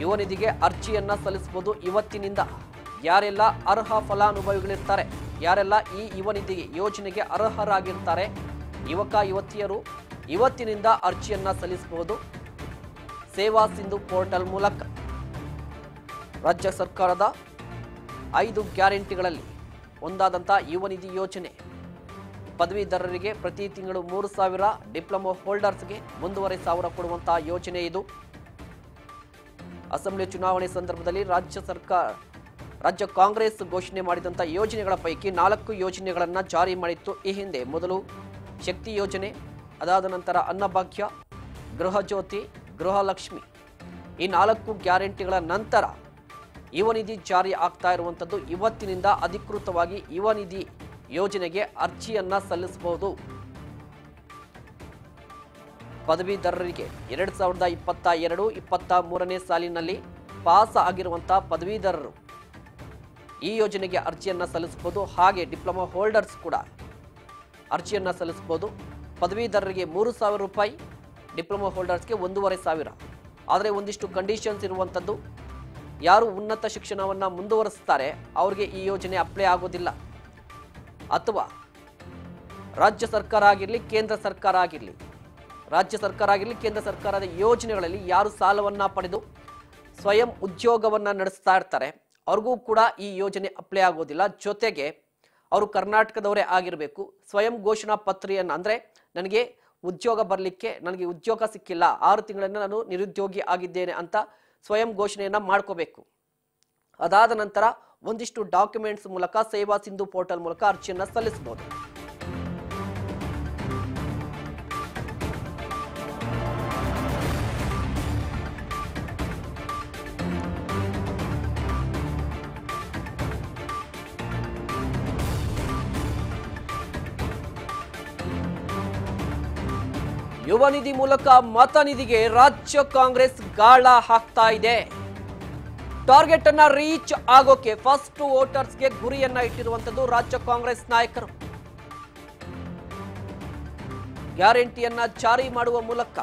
ಯುವ ನಿಧಿಗೆ ಅರ್ಜಿಯನ್ನ ಸಲ್ಲಿಸಬಹುದು ಇವತ್ತಿನಿಂದ. ಯಾರೆಲ್ಲ ಅರ್ಹ ಫಲಾನುಭವಿಗಳಿರ್ತಾರೆ, ಯಾರೆಲ್ಲ ಈ ಯುವ ನಿಧಿ ಯೋಜನೆಗೆ ಅರ್ಹರಾಗಿರ್ತಾರೆ, ಯುವಕ, ಯುವತಿಯರು ಇವತ್ತಿನಿಂದ ಅರ್ಜಿಯನ್ನ ಸಲ್ಲಿಸಬಹುದು. ಸೇವಾ ಸಿಂಧು ಪೋರ್ಟಲ್ ಮೂಲಕ. ರಾಜ್ಯ ಸರ್ಕಾರದ ಐದು ಗ್ಯಾರಂಟಿಗಳಲ್ಲಿ ಒಂದಾದಂಥ ಯುವ ನಿಧಿ ಯೋಜನೆ. ಪದವೀಧರರಿಗೆ ಪ್ರತಿ ತಿಂಗಳು ಮೂರು ಸಾವಿರ ಡಿಪ್ಲೊಮೊ ಹೋಲ್ಡರ್ಸ್ಗೆ ಒಂದೂವರೆ ಸಾವಿರ ಕೊಡುವಂತಹ ಯೋಜನೆ ಇದು. ಅಸೆಂಬ್ಲಿ ಚುನಾವಣೆ ಸಂದರ್ಭದಲ್ಲಿ ರಾಜ್ಯ ಸರ್ಕಾರ, ರಾಜ್ಯ ಕಾಂಗ್ರೆಸ್ ಘೋಷಣೆ ಮಾಡಿದಂಥ ಯೋಜನೆಗಳ ಪೈಕಿ ನಾಲ್ಕು ಯೋಜನೆಗಳನ್ನು ಜಾರಿ ಮಾಡಿತ್ತು. ಈ ಹಿಂದೆ ಮೊದಲು ಶಕ್ತಿ ಯೋಜನೆ, ಅದಾದ ನಂತರ ಅನ್ನಭಾಗ್ಯ ಗೃಹಜ್ಯೋತಿ ಗೃಹಲಕ್ಷ್ಮಿ ಈ ನಾಲ್ಕು ಗ್ಯಾರಂಟಿಗಳ ನಂತರ ಯುವ ನಿಧಿ ಜಾರಿ ಆಗ್ತಾ ಇರುವಂಥದ್ದು ಇವತ್ತಿನಿಂದ ಅಧಿಕೃತವಾಗಿ ಯುವ ನಿಧಿ ಯೋಜನೆಗೆ ಅರ್ಜಿಯನ್ನು ಸಲ್ಲಿಸಬಹುದು. ಪದವೀಧರರಿಗೆ ಎರಡು ಸಾವಿರದ ಇಪ್ಪತ್ತ ಎರಡು, ಇಪ್ಪತ್ತ ಮೂರನೇ ಸಾಲಿನಲ್ಲಿ ಪಾಸ್ ಆಗಿರುವಂತಹ ಪದವೀಧರರು ಈ ಯೋಜನೆಗೆ ಅರ್ಜಿಯನ್ನು ಸಲ್ಲಿಸಬಹುದು. ಹಾಗೆ ಡಿಪ್ಲೊಮಾ ಹೋಲ್ಡರ್ಸ್ ಕೂಡ ಅರ್ಜಿಯನ್ನು ಸಲ್ಲಿಸಬಹುದು. ಪದವೀಧರರಿಗೆ ಮೂರು ಸಾವಿರ ರೂಪಾಯಿ, ಡಿಪ್ಲೊಮಾ ಹೋಲ್ಡರ್ಸ್ಗೆ ಒಂದೂವರೆ ಸಾವಿರ. ಆದರೆ ಒಂದಿಷ್ಟು ಕಂಡೀಷನ್ಸ್ ಇರುವಂಥದ್ದು ಯಾರು ಉನ್ನತ ಶಿಕ್ಷಣವನ್ನು ಮುಂದುವರಿಸ್ತಾರೆ, ಅವರಿಗೆ ಈ ಯೋಜನೆ ಅಪ್ಲೈ ಆಗೋದಿಲ್ಲ. ಅಥವಾ ರಾಜ್ಯ ಸರ್ಕಾರ ಆಗಿರಲಿ, ಕೇಂದ್ರ ಸರ್ಕಾರ ಆಗಿರಲಿ ರಾಜ್ಯ ಸರ್ಕಾರ ಆಗಿರಲಿ, ಕೇಂದ್ರ ಸರ್ಕಾರದ ಯೋಜನೆಗಳಲ್ಲಿ ಯಾರು ಸಾಲವನ್ನು ಪಡೆದು ಸ್ವಯಂ ಉದ್ಯೋಗವನ್ನು ನಡೆಸ್ತಾ ಇರ್ತಾರೆ, ಅವ್ರಿಗೂ ಕೂಡ ಈ ಯೋಜನೆ ಅಪ್ಲೈ ಆಗೋದಿಲ್ಲ. ಜೊತೆಗೆ ಅವರು ಕರ್ನಾಟಕದವರೇ ಆಗಿರಬೇಕು. ಸ್ವಯಂ ಘೋಷಣಾ ಪತ್ರಿಯನ್ನು ಅಂದರೆ ನನಗೆ ಉದ್ಯೋಗ ಬರಲಿಕ್ಕೆ ನನಗೆ ಉದ್ಯೋಗ ಸಿಕ್ಕಿಲ್ಲ, ಆರು ತಿಂಗಳಿಂದ ನಾನು ನಿರುದ್ಯೋಗಿ ಆಗಿದ್ದೇನೆ ಅಂತ ಸ್ವಯಂ ಘೋಷಣೆಯನ್ನು ಮಾಡ್ಕೋಬೇಕು. ಅದಾದ ನಂತರ ಒಂದಿಷ್ಟು ಡಾಕ್ಯುಮೆಂಟ್ಸ್ ಮೂಲಕ ಸೇವಾ ಸಿಂಧು ಪೋರ್ಟಲ್ ಮೂಲಕ ಅರ್ಜಿಯನ್ನು ಸಲ್ಲಿಸಬಹುದು. ಯುವ ನಿಧಿ ಮೂಲಕ ಮತ ನಿಧಿಗೆ ರಾಜ್ಯ ಕಾಂಗ್ರೆಸ್ ಗಾಳ ಹಾಕ್ತಾ ಇದೆ. ಟಾರ್ಗೆಟ್ ಅನ್ನ ರೀಚ್ ಆಗೋಕೆ ಫಸ್ಟ್ ವೋಟರ್ಸ್ಗೆ ಗುರಿಯನ್ನ ಇಟ್ಟಿರುವಂತದ್ದು ರಾಜ್ಯ ಕಾಂಗ್ರೆಸ್ ನಾಯಕರು. ಗ್ಯಾರಂಟಿಯನ್ನ ಜಾರಿ ಮಾಡುವ ಮೂಲಕ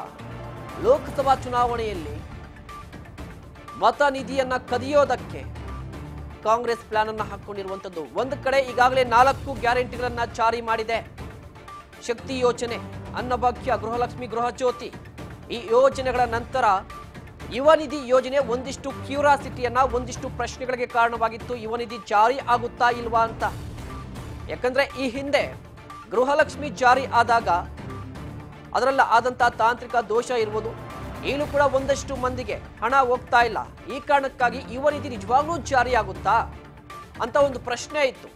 ಲೋಕಸಭಾ ಚುನಾವಣೆಯಲ್ಲಿ ಮತ ನಿಧಿಯನ್ನ ಕದಿಯೋದಕ್ಕೆ ಕಾಂಗ್ರೆಸ್ ಪ್ಲಾನ್ ಅನ್ನು ಹಾಕೊಂಡಿರುವಂತದ್ದು ಒಂದು ಕಡೆ ಈಗಾಗಲೇ ನಾಲ್ಕು ಗ್ಯಾರಂಟಿಗಳನ್ನ ಜಾರಿ ಮಾಡಿದೆ. ಶಕ್ತಿ ಯೋಜನೆ. ಅನ್ನಭಾಗ್ಯ ಗೃಹಲಕ್ಷ್ಮಿ ಗೃಹಜ್ಯೋತಿ ಈ ಯೋಜನೆಗಳ ನಂತರ ಯುವ ನಿಧಿ ಯೋಜನೆ ಒಂದಿಷ್ಟು ಕ್ಯೂರಾಸಿಟಿಯನ್ನ ಒಂದಿಷ್ಟು ಪ್ರಶ್ನೆಗಳಿಗೆ ಕಾರಣವಾಗಿತ್ತು. ಯುವ ನಿಧಿ ಜಾರಿ ಆಗುತ್ತಾ ಇಲ್ವಾ ಅಂತ. ಯಾಕಂದ್ರೆ ಈ ಹಿಂದೆ ಗೃಹಲಕ್ಷ್ಮಿ ಜಾರಿ ಆದಾಗ ಅದರಲ್ಲ ಆದಂತ ತಾಂತ್ರಿಕ ದೋಷ ಇರ್ಬೋದು. ಈಗಲೂ ಕೂಡ ಒಂದಷ್ಟು ಮಂದಿಗೆ ಹಣ ಹೋಗ್ತಾ ಇಲ್ಲ. ಈ ಕಾರಣಕ್ಕಾಗಿ ಯುವ ನಿಧಿ ನಿಜವಾಗ್ಲೂ ಜಾರಿ ಆಗುತ್ತಾ ಅಂತ ಒಂದು ಪ್ರಶ್ನೆ ಇತ್ತು.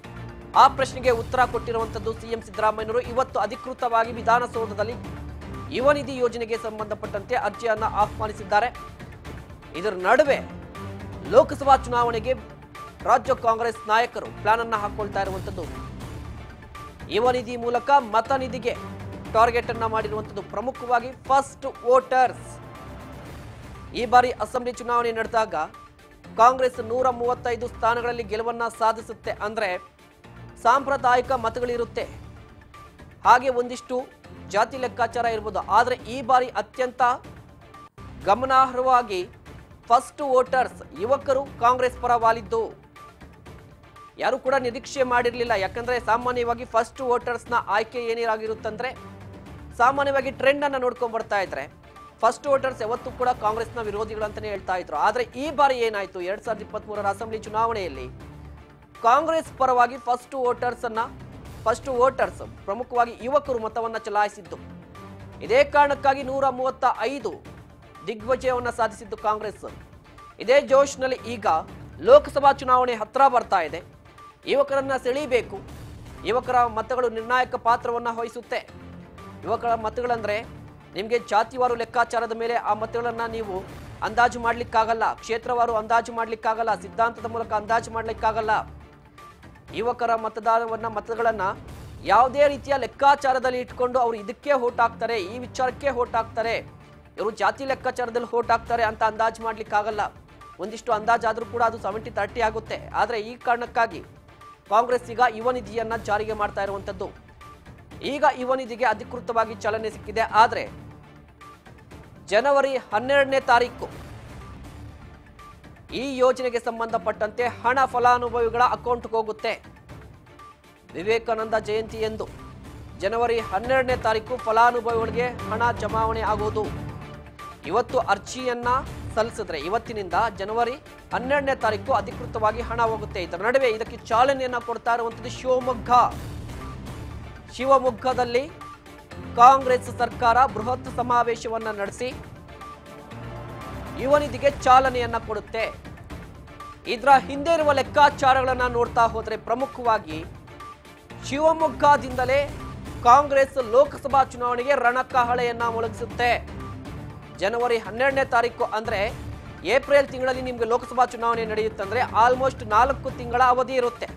ಆ ಪ್ರಶ್ನೆಗೆ ಉತ್ತರ ಕೊಟ್ಟಿರುವಂತದ್ದು ಸಿಎಂ ಸಿದ್ದರಾಮಯ್ಯನವರು. ಇವತ್ತು ಅಧಿಕೃತವಾಗಿ ವಿಧಾನಸೌಧದಲ್ಲಿ ಯುವ ನಿಧಿ ಯೋಜನೆಗೆ ಸಂಬಂಧಪಟ್ಟಂತೆ ಅರ್ಜಿಯನ್ನು ಆಹ್ವಾನಿಸಿದ್ದಾರೆ. ಇದರ ನಡುವೆ ಲೋಕಸಭಾ ಚುನಾವಣೆಗೆ ರಾಜ್ಯ ಕಾಂಗ್ರೆಸ್ ನಾಯಕರು ಪ್ಲಾನ್ ಅನ್ನು ಹಾಕೊಳ್ತಾ ಇರುವಂತದ್ದು. ಯುವ ನಿಧಿ ಮೂಲಕ ಮತ ನಿಧಿಗೆ ಟಾರ್ಗೆಟ್ ಅನ್ನ ಮಾಡಿರುವಂತದ್ದು ಪ್ರಮುಖವಾಗಿ ಫಸ್ಟ್ ವೋಟರ್ಸ್. ಈ ಬಾರಿ ಅಸೆಂಬ್ಲಿ ಚುನಾವಣೆ ನಡೆದಾಗ ಕಾಂಗ್ರೆಸ್ ನೂರ ಮೂವತ್ತೈದು ಸ್ಥಾನಗಳಲ್ಲಿ ಗೆಲುವನ್ನ ಸಾಧಿಸುತ್ತೆ ಅಂದ್ರೆ ಸಾಂಪ್ರದಾಯಿಕ ಮತಗಳಿರುತ್ತೆ. ಹಾಗೆ ಒಂದಿಷ್ಟು ಜಾತಿ ಲೆಕ್ಕಾಚಾರ ಇರ್ಬೋದು. ಆದರೆ ಈ ಬಾರಿ ಅತ್ಯಂತ ಗಮನಾರ್ಹವಾಗಿ ಫಸ್ಟ್ ವೋಟರ್ಸ್ ಯುವಕರು ಕಾಂಗ್ರೆಸ್ ಪರ ವಾಲಿದ್ದು. ಯಾರು ಕೂಡ ನಿರೀಕ್ಷೆ ಮಾಡಿರಲಿಲ್ಲ. ಯಾಕಂದ್ರೆ ಸಾಮಾನ್ಯವಾಗಿ ಫಸ್ಟ್ ವೋಟರ್ಸ್ನ ಆಯ್ಕೆ ಏನಿರಾಗಿರುತ್ತಂದ್ರೆ ಸಾಮಾನ್ಯವಾಗಿ ಟ್ರೆಂಡ್ ಅನ್ನ ನೋಡ್ಕೊಂಡ್ ಬರ್ತಾ ಇದ್ರೆ ಫಸ್ಟ್ ವೋಟರ್ಸ್ ಯಾವತ್ತೂ ಕೂಡ ಕಾಂಗ್ರೆಸ್ನ ವಿರೋಧಿಗಳು ಅಂತಲೇ ಹೇಳ್ತಾ ಇದ್ರು. ಆದ್ರೆ ಈ ಬಾರಿ ಏನಾಯ್ತು? ಎರಡ್ ಸಾವಿರದ ಅಸೆಂಬ್ಲಿ ಚುನಾವಣೆಯಲ್ಲಿ ಕಾಂಗ್ರೆಸ್ ಪರವಾಗಿ ಫಸ್ಟ್ ವೋಟರ್ಸ್ ಅನ್ನ ಫಸ್ಟ್ ವೋಟರ್ಸ್ ಪ್ರಮುಖವಾಗಿ ಯುವಕರು ಮತವನ್ನ ಚಲಾಯಿಸಿದ್ದು. ಇದೇ ಕಾರಣಕ್ಕಾಗಿ ನೂರ ಮೂವತ್ತ ಐದು ದಿಗ್ವಿಜಯವನ್ನ ಸಾಧಿಸಿದ್ದು ಕಾಂಗ್ರೆಸ್. ಇದೇ ಜೋಶ್ನಲ್ಲಿ ಈಗ ಲೋಕಸಭಾ ಚುನಾವಣೆ ಹತ್ರ ಬರ್ತಾ ಇದೆ. ಯುವಕರನ್ನ ಸೆಳೀಬೇಕು. ಯುವಕರ ಮತಗಳು ನಿರ್ಣಾಯಕ ಪಾತ್ರವನ್ನ ವಹಿಸುತ್ತೆ. ಯುವಕರ ಮತಗಳಂದ್ರೆ ನಿಮಗೆ ಜಾತಿವಾರು ಲೆಕ್ಕಾಚಾರದ ಮೇಲೆ ಆ ಮತಗಳನ್ನ ನೀವು ಅಂದಾಜು ಮಾಡ್ಲಿಕ್ಕಾಗಲ್ಲ, ಕ್ಷೇತ್ರವಾರು ಅಂದಾಜು ಮಾಡ್ಲಿಕ್ಕಾಗಲ್ಲ, ಸಿದ್ಧಾಂತದ ಮೂಲಕ ಅಂದಾಜು ಮಾಡ್ಲಿಕ್ಕಾಗಲ್ಲ. ಯುವಕರ ಮತದಾನವನ್ನ ಮತಗಳನ್ನ ಯಾವುದೇ ರೀತಿಯ ಲೆಕ್ಕಾಚಾರದಲ್ಲಿ ಇಟ್ಕೊಂಡು ಅವರು ಇದಕ್ಕೆ ಹೋಟ್ ಹಾಕ್ತಾರೆ ಈ ವಿಚಾರಕ್ಕೆ ಹೋಟ್ ಹಾಕ್ತಾರೆ ಇವರು ಜಾತಿ ಲೆಕ್ಕಾಚಾರದಲ್ಲಿ ಹೋಟ್ ಹಾಕ್ತಾರೆ ಅಂತ ಅಂದಾಜು ಮಾಡ್ಲಿಕ್ಕಾಗಲ್ಲ. ಒಂದಿಷ್ಟು ಅಂದಾಜಾದ್ರೂ ಕೂಡ ಅದು ಸೆವೆಂಟಿ ತರ್ಟಿ ಆಗುತ್ತೆ. ಆದರೆ ಈ ಕಾರಣಕ್ಕಾಗಿ ಕಾಂಗ್ರೆಸ್ ಈಗ ಯುವ ನಿಧಿಯನ್ನು ಜಾರಿಗೆ ಮಾಡ್ತಾ ಇರುವಂತದ್ದು. ಈಗ ಯುವ ನಿಧಿಗೆ ಅಧಿಕೃತವಾಗಿ ಚಾಲನೆ ಸಿಕ್ಕಿದೆ. ಆದರೆ, ಜನವರಿ ಹನ್ನೆರಡನೇ ತಾರೀಕು ಈ ಯೋಜನೆಗೆ ಸಂಬಂಧಪಟ್ಟಂತೆ ಹಣ ಫಲಾನುಭವಿಗಳ ಅಕೌಂಟ್ಗೆ ಹೋಗುತ್ತೆ. ವಿವೇಕಾನಂದ ಜಯಂತಿ ಎಂದು ಜನವರಿ ಹನ್ನೆರಡನೇ ತಾರೀಕು ಫಲಾನುಭವಿಗಳಿಗೆ ಹಣ ಜಮಾವಣೆ ಆಗುವುದು ಇವತ್ತು ಅರ್ಜಿಯನ್ನ ಸಲ್ಲಿಸಿದ್ರೆ ಇವತ್ತಿನಿಂದ ಜನವರಿ ಹನ್ನೆರಡನೇ ತಾರೀಕು ಅಧಿಕೃತವಾಗಿ ಹಣ ಹೋಗುತ್ತೆ. ಇದರ ನಡುವೆ ಇದಕ್ಕೆ ಚಾಲನೆಯನ್ನ ಕೊಡ್ತಾ ಇರುವಂತದ್ದು ಶಿವಮೊಗ್ಗ. ಶಿವಮೊಗ್ಗದಲ್ಲಿ ಕಾಂಗ್ರೆಸ್ ಸರ್ಕಾರ ಬೃಹತ್ ಸಮಾವೇಶವನ್ನ ನಡೆಸಿ ಯುವ ನಿಧಿಗೆ ಚಾಲನೆಯನ್ನ ಕೊಡುತ್ತೆ. ಇದರ ಹಿಂದೆ ಇರುವ ಲೆಕ್ಕಾಚಾರಗಳನ್ನು ನೋಡ್ತಾ ಹೋದರೆ ಪ್ರಮುಖವಾಗಿ ಶಿವಮೊಗ್ಗದಿಂದಲೇ ಕಾಂಗ್ರೆಸ್ ಲೋಕಸಭಾ ಚುನಾವಣೆಗೆ ರಣಕಹಳೆಯನ್ನ ಮೊಳಗಿಸುತ್ತೆ. ಜನವರಿ ಹನ್ನೆರಡನೇ ತಾರೀಕು ಅಂದ್ರೆ ಏಪ್ರಿಲ್ ತಿಂಗಳಲ್ಲಿ ನಿಮಗೆ ಲೋಕಸಭಾ ಚುನಾವಣೆ ನಡೆಯುತ್ತಂದ್ರೆ ಆಲ್ಮೋಸ್ಟ್ ನಾಲ್ಕು ತಿಂಗಳ ಅವಧಿ ಇರುತ್ತೆ.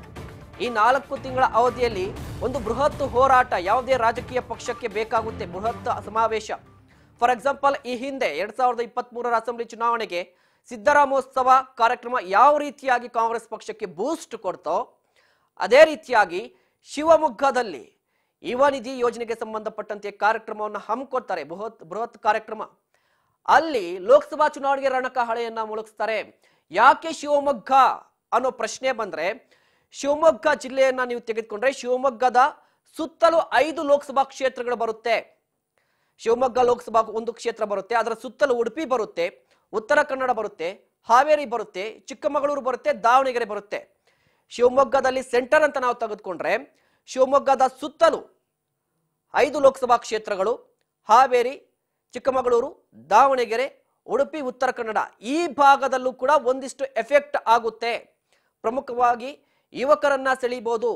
ಈ ನಾಲ್ಕು ತಿಂಗಳ ಅವಧಿಯಲ್ಲಿ ಒಂದು ಬೃಹತ್ ಹೋರಾಟ ಯಾವುದೇ ರಾಜಕೀಯ ಪಕ್ಷಕ್ಕೆ ಬೇಕಾಗುತ್ತೆ. ಬೃಹತ್ ಸಮಾವೇಶ. ಫಾರ್ ಎಕ್ಸಾಂಪಲ್ ಈ ಹಿಂದೆ ಎರಡ್ ಸಾವಿರದ ಇಪ್ಪತ್ತ್ ಮೂರರ ಅಸೆಂಬ್ಲಿ ಚುನಾವಣೆಗೆ ಸಿದ್ದರಾಮೋತ್ಸವ ಕಾರ್ಯಕ್ರಮ ಯಾವ ರೀತಿಯಾಗಿ ಕಾಂಗ್ರೆಸ್ ಪಕ್ಷಕ್ಕೆ ಬೂಸ್ಟ್ ಕೊಡ್ತೋ, ಅದೇ ರೀತಿಯಾಗಿ ಶಿವಮೊಗ್ಗದಲ್ಲಿ ಯುವ ನಿಧಿ ಯೋಜನೆಗೆ ಸಂಬಂಧಪಟ್ಟಂತೆ ಕಾರ್ಯಕ್ರಮವನ್ನು ಹಮ್ಮಿಕೊಡ್ತಾರೆ. ಬೃಹತ್ ಬೃಹತ್ ಕಾರ್ಯಕ್ರಮ. ಅಲ್ಲಿ ಲೋಕಸಭಾ ಚುನಾವಣೆಗೆ ರಣಕಹಳೆಯನ್ನ ಮುಳುಗಿಸ್ತಾರೆ. ಯಾಕೆ ಶಿವಮೊಗ್ಗ ಅನ್ನೋ ಪ್ರಶ್ನೆ ಬಂದ್ರೆ, ಶಿವಮೊಗ್ಗ ಜಿಲ್ಲೆಯನ್ನ ನೀವು ತೆಗೆದುಕೊಂಡ್ರೆ ಶಿವಮೊಗ್ಗದ ಸುತ್ತಲೂ ಐದು ಲೋಕಸಭಾ ಕ್ಷೇತ್ರಗಳು ಬರುತ್ತೆ. ಶಿವಮೊಗ್ಗ ಲೋಕಸಭಾ ಒಂದು ಕ್ಷೇತ್ರ ಬರುತ್ತೆ, ಅದರ ಸುತ್ತಲೂ ಉಡುಪಿ ಬರುತ್ತೆ, ಉತ್ತರ ಕನ್ನಡ ಬರುತ್ತೆ, ಹಾವೇರಿ ಬರುತ್ತೆ, ಚಿಕ್ಕಮಗಳೂರು ಬರುತ್ತೆ, ದಾವಣಗೆರೆ ಬರುತ್ತೆ. ಶಿವಮೊಗ್ಗದಲ್ಲಿ ಸೆಂಟರ್ ಅಂತ ನಾವು ತೆಗೆದುಕೊಂಡ್ರೆ, ಶಿವಮೊಗ್ಗದ ಸುತ್ತಲೂ ಐದು ಲೋಕಸಭಾ ಕ್ಷೇತ್ರಗಳು, ಹಾವೇರಿ, ಚಿಕ್ಕಮಗಳೂರು, ದಾವಣಗೆರೆ, ಉಡುಪಿ, ಉತ್ತರ ಕನ್ನಡ, ಈ ಭಾಗದಲ್ಲೂ ಕೂಡ ಒಂದಿಷ್ಟು ಎಫೆಕ್ಟ್ ಆಗುತ್ತೆ. ಪ್ರಮುಖವಾಗಿ ಯುವಕರನ್ನ ಸೆಳೀಬಹುದು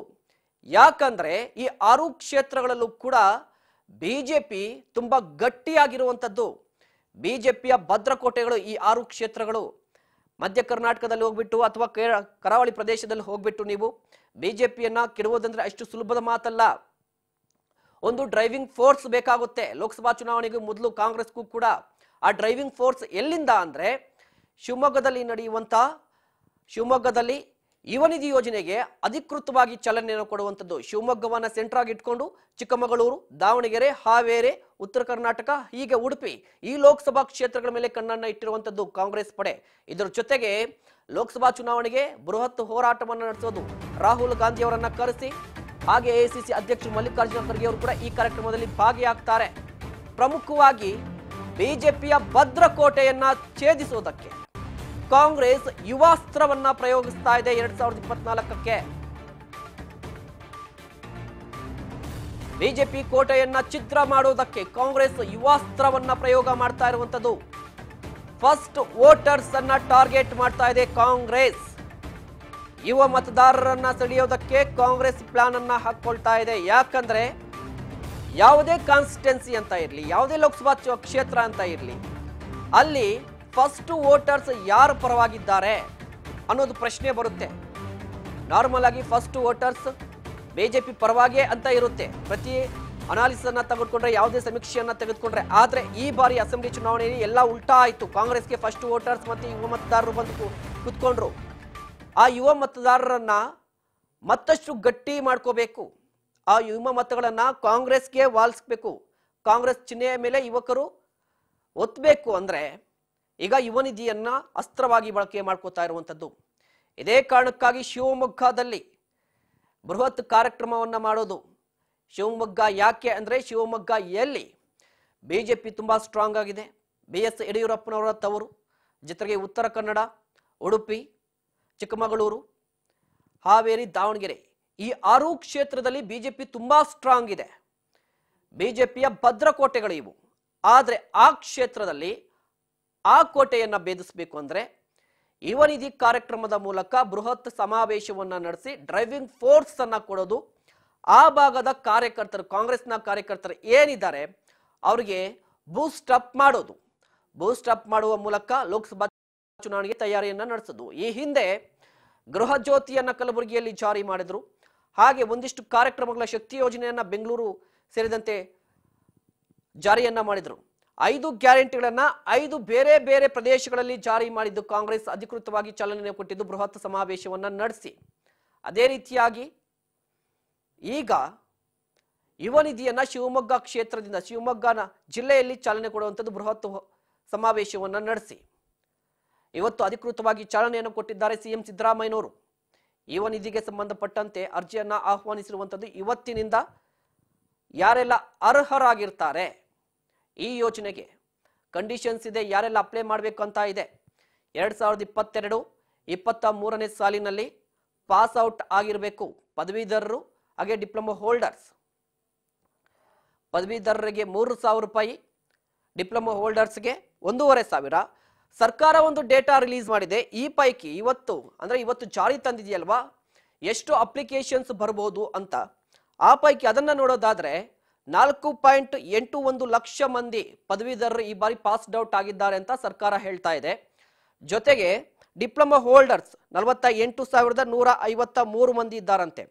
ಯಾಕಂದ್ರೆ ಈ ಆರು ಕ್ಷೇತ್ರಗಳಲ್ಲೂ ಕೂಡ ಬಿಜೆಪಿ ತುಂಬಾ ಗಟ್ಟಿಯಾಗಿರುವಂಥದ್ದು. ಬಿಜೆಪಿಯ ಭದ್ರಕೋಟೆಗಳು ಈ ಆರು ಕ್ಷೇತ್ರಗಳು. ಮಧ್ಯ ಕರ್ನಾಟಕದಲ್ಲಿ ಹೋಗ್ಬಿಟ್ಟು ಅಥವಾ ಕೇರ- ಕರಾವಳಿ ಪ್ರದೇಶದಲ್ಲಿ ಹೋಗ್ಬಿಟ್ಟು ನೀವು ಬಿಜೆಪಿಯನ್ನ ಕೆಡುವುದಂದ್ರೆ ಅಷ್ಟು ಸುಲಭದ ಮಾತಲ್ಲ. ಒಂದು ಡ್ರೈವಿಂಗ್ ಫೋರ್ಸ್ ಬೇಕಾಗುತ್ತೆ. ಲೋಕಸಭಾ ಚುನಾವಣೆಗೂ ಮೊದಲು ಕಾಂಗ್ರೆಸ್ಗೂ ಕೂಡ. ಆ ಡ್ರೈವಿಂಗ್ ಫೋರ್ಸ್ ಎಲ್ಲಿಂದ ಅಂದ್ರೆ ಶಿವಮೊಗ್ಗದಲ್ಲಿ ನಡೆಯುವಂತ ಶಿವಮೊಗ್ಗದಲ್ಲಿ ಯುವ ನಿಧಿ ಯೋಜನೆಗೆ ಅಧಿಕೃತವಾಗಿ ಚಾಲನೆಯನ್ನು ಕೊಡುವಂಥದ್ದು ಶಿವಮೊಗ್ಗವನ್ನ ಸೆಂಟರ್ ಆಗಿ ಇಟ್ಕೊಂಡು ಚಿಕ್ಕಮಗಳೂರು, ದಾವಣಗೆರೆ, ಹಾವೇರಿ, ಉತ್ತರ ಕರ್ನಾಟಕ, ಹೀಗೆ ಉಡುಪಿ ಈ ಲೋಕಸಭಾ ಕ್ಷೇತ್ರಗಳ ಮೇಲೆ ಕಣ್ಣನ್ನ ಇಟ್ಟಿರುವಂಥದ್ದು ಕಾಂಗ್ರೆಸ್ ಪಡೆ. ಇದರ ಜೊತೆಗೆ ಲೋಕಸಭಾ ಚುನಾವಣೆಗೆ ಬೃಹತ್ ಹೋರಾಟವನ್ನು ನಡೆಸೋದು ರಾಹುಲ್ ಗಾಂಧಿ ಅವರನ್ನ ಕರೆಸಿ, ಹಾಗೆ ಎಐಸಿಸಿ ಅಧ್ಯಕ್ಷ ಮಲ್ಲಿಕಾರ್ಜುನ ಖರ್ಗೆ ಅವರು ಕೂಡ ಈ ಕಾರ್ಯಕ್ರಮದಲ್ಲಿ ಭಾಗಿಯಾಗ್ತಾರೆ. ಪ್ರಮುಖವಾಗಿ ಬಿಜೆಪಿಯ ಭದ್ರಕೋಟೆಯನ್ನ ಛೇದಿಸೋದಕ್ಕೆ. ಕಾಂಗ್ರೆಸ್ ಯುವಾಸ್ತ್ರವನ್ನ ಪ್ರಯೋಗಿಸ್ತಾ ಇದೆ ಎರಡ್ ಸಾವಿರದ ಇಪ್ಪತ್ನಾಲ್ಕಕ್ಕೆ. ಬಿಜೆಪಿ ಕೋಟೆಯನ್ನ ಚಿತ್ರ ಮಾಡುವುದಕ್ಕೆ ಕಾಂಗ್ರೆಸ್ ಯುವಾಸ್ತ್ರವನ್ನ ಪ್ರಯೋಗ ಮಾಡ್ತಾ ಇರುವಂತದ್ದು ಫಸ್ಟ್ ವೋಟರ್ಸ್ ಅನ್ನ ಟಾರ್ಗೆಟ್ ಮಾಡ್ತಾ ಇದೆ ಕಾಂಗ್ರೆಸ್. ಯುವ ಮತದಾರರನ್ನ ಸೆಳೆಯೋದಕ್ಕೆ ಕಾಂಗ್ರೆಸ್ ಪ್ಲಾನ್ ಅನ್ನ ಹಾಕೊಳ್ತಾ ಇದೆ. ಯಾಕಂದ್ರೆ ಯಾವುದೇ ಕಾನ್ಸ್ಟಿಟ್ಯೆನ್ಸಿ ಅಂತ ಇರಲಿ, ಯಾವುದೇ ಲೋಕಸಭಾ ಕ್ಷೇತ್ರ ಅಂತ ಇರಲಿ, ಅಲ್ಲಿ ಫಸ್ಟ್ ವೋಟರ್ಸ್ ಯಾರ ಪರವಾಗಿದ್ದಾರೆ ಅನ್ನೋದು ಪ್ರಶ್ನೆ ಬರುತ್ತೆ. ನಾರ್ಮಲ್ ಆಗಿ ಫಸ್ಟ್ ವೋಟರ್ಸ್ ಬಿಜೆಪಿ ಪರವಾಗೇ ಅಂತ ಇರುತ್ತೆ. ಪ್ರತಿ ಅನಾಲಿಸಿಸ್ ಅನ್ನ ತೆಗೆದುಕೊಂಡ್ರೆ, ಯಾವುದೇ ಸಮೀಕ್ಷೆಯನ್ನ ತೆಗೆದುಕೊಂಡ್ರೆ, ಆದ್ರೆ ಈ ಬಾರಿ ಅಸೆಂಬ್ಲಿ ಚುನಾವಣೆಯಲ್ಲಿ ಎಲ್ಲ ಉಲ್ಟಾ ಆಯ್ತು. ಕಾಂಗ್ರೆಸ್ಗೆ ಫಸ್ಟ್ ವೋಟರ್ಸ್ ಮತ್ತೆ ಯುವ ಮತದಾರರು ಬಂದು ಕುತ್ಕೊಂಡ್ರು. ಆ ಯುವ ಮತದಾರರನ್ನ ಮತ್ತಷ್ಟು ಗಟ್ಟಿ ಮಾಡ್ಕೋಬೇಕು. ಆ ಯುವ ಮತಗಳನ್ನ ಕಾಂಗ್ರೆಸ್ಗೆ ವಾಲ್ಸ್ಬೇಕು. ಕಾಂಗ್ರೆಸ್ ಚಿಹ್ನೆಯ ಮೇಲೆ ಯುವಕರು ಒತ್ತಬೇಕು ಅಂದ್ರೆ ಈಗ ಯುವ ನಿಧಿಯನ್ನ ಅಸ್ತ್ರವಾಗಿ ಬಳಕೆ ಮಾಡ್ಕೋತಾ ಇರುವಂಥದ್ದು. ಇದೇ ಕಾರಣಕ್ಕಾಗಿ ಶಿವಮೊಗ್ಗದಲ್ಲಿ ಬೃಹತ್ ಕಾರ್ಯಕ್ರಮವನ್ನ ಮಾಡೋದು. ಶಿವಮೊಗ್ಗ ಯಾಕೆ ಅಂದ್ರೆ ಶಿವಮೊಗ್ಗ ಎಲ್ಲಿ ಬಿಜೆಪಿ ತುಂಬಾ ಸ್ಟ್ರಾಂಗ್ ಆಗಿದೆ. ಬಿ ಎಸ್ ಯಡಿಯೂರಪ್ಪನವರ ತವರು, ಜೊತೆಗೆ ಉತ್ತರ ಕನ್ನಡ, ಉಡುಪಿ, ಚಿಕ್ಕಮಗಳೂರು, ಹಾವೇರಿ, ದಾವಣಗೆರೆ ಈ ಆರು ಕ್ಷೇತ್ರದಲ್ಲಿ ಬಿಜೆಪಿ ತುಂಬಾ ಸ್ಟ್ರಾಂಗ್ ಇದೆ. ಬಿಜೆಪಿಯ ಭದ್ರಕೋಟೆಗಳು ಇವು. ಆದರೆ ಆ ಕ್ಷೇತ್ರದಲ್ಲಿ ಆ ಕೋಟೆಯನ್ನು ಭೇದಿಸಬೇಕು ಅಂದ್ರೆ ಯುವನಿಧಿ ಕಾರ್ಯಕ್ರಮದ ಮೂಲಕ ಬೃಹತ್ ಸಮಾವೇಶವನ್ನು ನಡೆಸಿ ಡ್ರೈವಿಂಗ್ ಫೋರ್ಸ್ ಅನ್ನ ಕೊಡೋದು ಆ ಭಾಗದ ಕಾರ್ಯಕರ್ತರು, ಕಾಂಗ್ರೆಸ್ನ ಕಾರ್ಯಕರ್ತರು ಏನಿದ್ದಾರೆ ಅವರಿಗೆ ಬೂಸ್ಟ್ ಅಪ್ ಮಾಡೋದು. ಬೂಸ್ಟ್ ಅಪ್ ಮಾಡುವ ಮೂಲಕ ಲೋಕಸಭಾ ಚುನಾವಣೆಗೆ ತಯಾರಿಯನ್ನ ನಡೆಸೋದು. ಈ ಹಿಂದೆ ಗೃಹ ಜ್ಯೋತಿಯನ್ನ ಕಲಬುರಗಿಯಲ್ಲಿ ಜಾರಿ ಮಾಡಿದ್ರು. ಹಾಗೆ ಒಂದಿಷ್ಟು ಕಾರ್ಯಕ್ರಮಗಳ ಶಕ್ತಿ ಯೋಜನೆಯನ್ನ ಬೆಂಗಳೂರು ಸೇರಿದಂತೆ ಜಾರಿಯನ್ನ ಮಾಡಿದ್ರು. ಐದು ಗ್ಯಾರಂಟಿಗಳನ್ನು ಐದು ಬೇರೆ ಬೇರೆ ಪ್ರದೇಶಗಳಲ್ಲಿ ಜಾರಿ ಮಾಡಿದ್ದು ಕಾಂಗ್ರೆಸ್ ಅಧಿಕೃತವಾಗಿ ಚಾಲನೆ ಕೊಟ್ಟಿದ್ದು ಬೃಹತ್ ಸಮಾವೇಶವನ್ನು ನಡೆಸಿ. ಅದೇ ರೀತಿಯಾಗಿ ಈಗ ಯುವ ನಿಧಿಯನ್ನು ಶಿವಮೊಗ್ಗ ಕ್ಷೇತ್ರದಿಂದ ಶಿವಮೊಗ್ಗನ ಜಿಲ್ಲೆಯಲ್ಲಿ ಚಾಲನೆ ಕೊಡುವಂಥದ್ದು ಬೃಹತ್ ಸಮಾವೇಶವನ್ನು ನಡೆಸಿ. ಇವತ್ತು ಅಧಿಕೃತವಾಗಿ ಚಾಲನೆಯನ್ನು ಕೊಟ್ಟಿದ್ದಾರೆ ಸಿಎಂ ಸಿದ್ದರಾಮಯ್ಯನವರು. ಯುವ ನಿಧಿಗೆ ಸಂಬಂಧಪಟ್ಟಂತೆ ಅರ್ಜಿಯನ್ನ ಆಹ್ವಾನಿಸಿರುವಂಥದ್ದು ಇವತ್ತಿನಿಂದ ಯಾರೆಲ್ಲ ಅರ್ಹರಾಗಿರ್ತಾರೆ? ಈ ಯೋಜನೆಗೆ ಕಂಡೀಷನ್ಸ್ ಇದೆ, ಯಾರೆಲ್ಲ ಅಪ್ಲೈ ಮಾಡಬೇಕು ಅಂತ ಇದೆ. ಎರಡ್ ಸಾವಿರದ ಇಪ್ಪತ್ತೆರಡು, ಇಪ್ಪತ್ತ ಮೂರನೇ ಸಾಲಿನಲ್ಲಿ ಪಾಸ್ ಔಟ್ ಆಗಿರಬೇಕು ಪದವೀಧರರು, ಹಾಗೆ ಡಿಪ್ಲೊಮಾ ಹೋಲ್ಡರ್ಸ್ ಪದವೀಧರರಿಗೆ ಮೂರು ಸಾವಿರ ರೂಪಾಯಿ ಡಿಪ್ಲೊಮಾ ಹೋಲ್ಡರ್ಸ್ಗೆ ಒಂದೂವರೆ ಸಾವಿರ. ಸರ್ಕಾರ ಒಂದು ಡೇಟಾ ರಿಲೀಸ್ ಮಾಡಿದೆ. ಈ ಪೈಕಿ ಇವತ್ತು, ಅಂದ್ರೆ ಇವತ್ತು ಜಾರಿ ತಂದಿದೆಯಲ್ವಾ? ಎಷ್ಟು ಅಪ್ಲಿಕೇಶನ್ಸ್ ಬರ್ಬೋದು ಅಂತ. ಆ ಪೈಕಿ ಅದನ್ನ ನೋಡೋದಾದ್ರೆ ನಾಲ್ಕು ಪಾಯಿಂಟ್ ಎಂಟು ಒಂದು ಲಕ್ಷ ಮಂದಿ ಪದವೀಧರರು ಈ ಬಾರಿ ಪಾಸ್ಡ್ ಔಟ್ ಆಗಿದ್ದಾರೆ ಅಂತ ಸರ್ಕಾರ ಹೇಳ್ತಾ ಇದೆ. ಜೊತೆಗೆ ಡಿಪ್ಲೊಮಾ ಹೋಲ್ಡರ್ಸ್ ನಲವತ್ತ ಎಂಟು ಸಾವಿರದ ನೂರ ಐವತ್ತ ಮೂರು ಮಂದಿ ಇದ್ದಾರಂತೆ.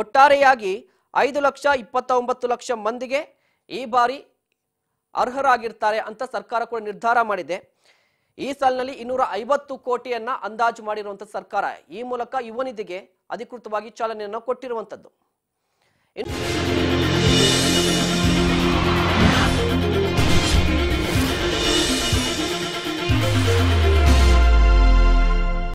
ಒಟ್ಟಾರೆಯಾಗಿ ಐದು ಲಕ್ಷ ಇಪ್ಪತ್ತ ಒಂಬತ್ತು ಲಕ್ಷ ಮಂದಿಗೆ ಈ ಬಾರಿ ಅರ್ಹರಾಗಿರ್ತಾರೆ ಅಂತ ಸರ್ಕಾರ ಕೂಡ ನಿರ್ಧಾರ ಮಾಡಿದೆ. ಈ ಸಾಲಿನಲ್ಲಿ ಇನ್ನೂರ ಐವತ್ತು ಕೋಟಿಯನ್ನ ಅಂದಾಜು ಮಾಡಿರುವಂತ ಸರ್ಕಾರ. ಈ ಮೂಲಕ ಯುವ ನಿಧಿಗೆ ಅಧಿಕೃತವಾಗಿ ಚಾಲನೆಯನ್ನು ಕೊಟ್ಟಿರುವಂತದ್ದು.